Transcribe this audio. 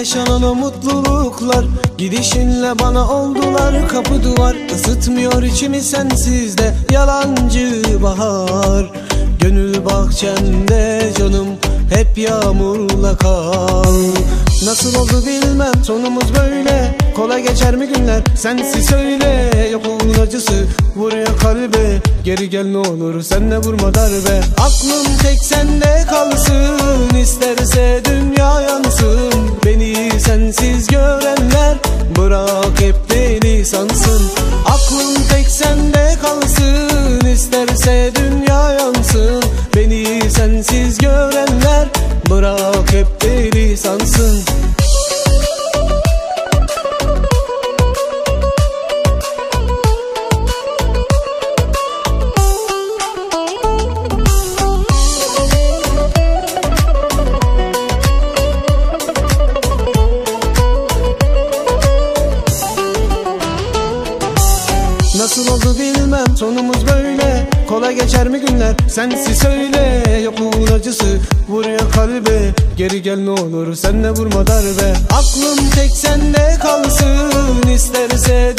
bana mutluluklar Gidişinle bana oldular. Kapı duvar Isıtmıyor içimi sensiz de yalancı bahar Gönül bahçemde canım hep yağmurla kal. Nasıl oldu bilmem sonumuz böyle. Kolay geçer mi günler? Sensiz söyle Yokluğun acısı. Vuruyor kalbe Geri gel ne olur. Sen de vurma darbe. Aklım tek sende kalsın isterse Kolay geçer mi günler? Sensiz söyle Yokluğun acısı. Vuruyor kalbe Geri gel ne olur. Sen de vurma darbe. Aklım tek sende kalsın isterse